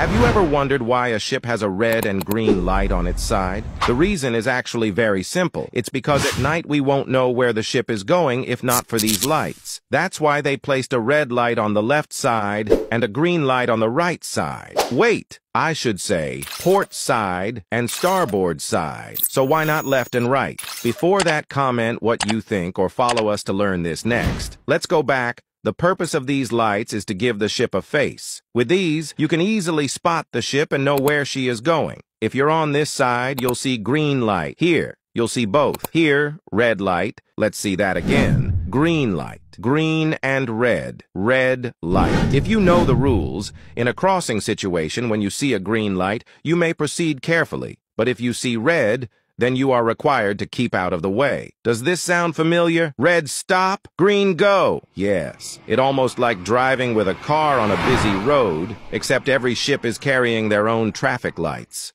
Have you ever wondered why a ship has a red and green light on its side? The reason is actually very simple. It's because at night we won't know where the ship is going if not for these lights. That's why they placed a red light on the left side and a green light on the right side. Wait! I should say port side and starboard side. So why not left and right? Before that, comment what you think or follow us to learn this next. Let's go back the purpose of these lights is to give the ship a face. With these, you can easily spot the ship and know where she is going. If you're on this side, you'll see green light. Here, you'll see both. Here, red light. Let's see that again. Green light. Green and red. Red light. If you know the rules, in a crossing situation when you see a green light, you may proceed carefully. But if you see red, then you are required to keep out of the way. Does this sound familiar? Red stop, green go. Yes, it almost like driving with a car on a busy road, except every ship is carrying their own traffic lights.